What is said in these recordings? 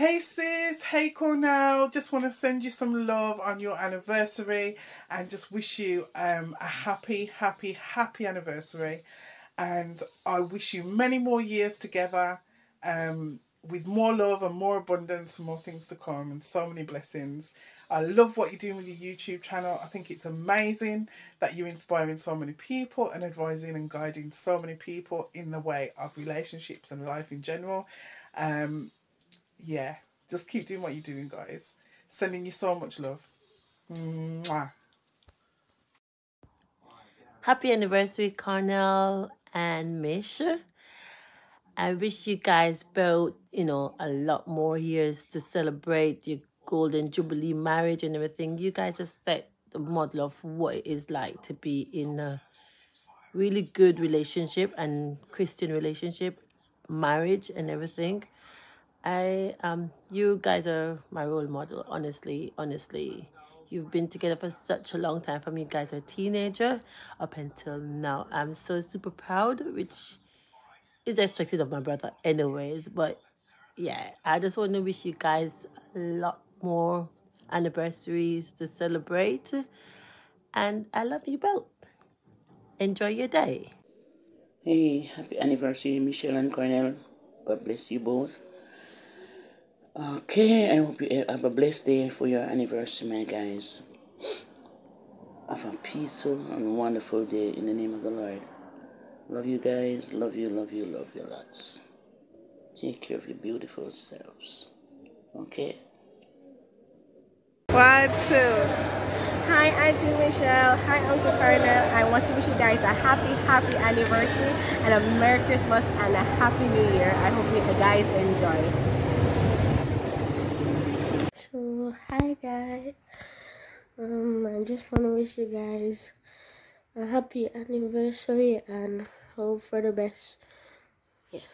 Hey sis, hey Cornell, just want to send you some love on your anniversary and just wish you um, a happy, happy, happy anniversary. And I wish you many more years together um, with more love and more abundance and more things to come and so many blessings. I love what you're doing with your YouTube channel. I think it's amazing that you're inspiring so many people and advising and guiding so many people in the way of relationships and life in general. Um, yeah, just keep doing what you're doing, guys. Sending you so much love. Mwah. Happy anniversary, Cornell and Mish. I wish you guys both, you know, a lot more years to celebrate your golden jubilee marriage and everything. You guys just set the model of what it is like to be in a really good relationship and Christian relationship, marriage and everything. I um you guys are my role model, honestly, honestly. You've been together for such a long time from you guys are a teenager up until now. I'm so super proud, which is expected of my brother anyways. But yeah, I just want to wish you guys a lot more anniversaries to celebrate. And I love you both. Enjoy your day. Hey, happy anniversary, Michelle and Cornell. God bless you both. Okay, I hope you have a blessed day for your anniversary, my guys. Have a peaceful and wonderful day in the name of the Lord. Love you guys. Love you, love you, love you lots. Take care of your beautiful selves. Okay? One, two. Hi, Auntie Michelle. Hi, Uncle Cornell. I want to wish you guys a happy, happy anniversary and a Merry Christmas and a Happy New Year. I hope you guys enjoy it. Hi guys. Um, I just want to wish you guys a happy anniversary and hope for the best. Yeah.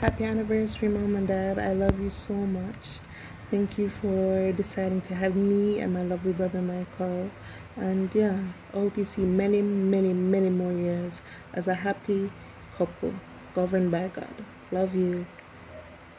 Happy anniversary, mom and dad. I love you so much. Thank you for deciding to have me and my lovely brother Michael. And yeah, I hope you see many, many, many more years as a happy couple governed by God. Love you.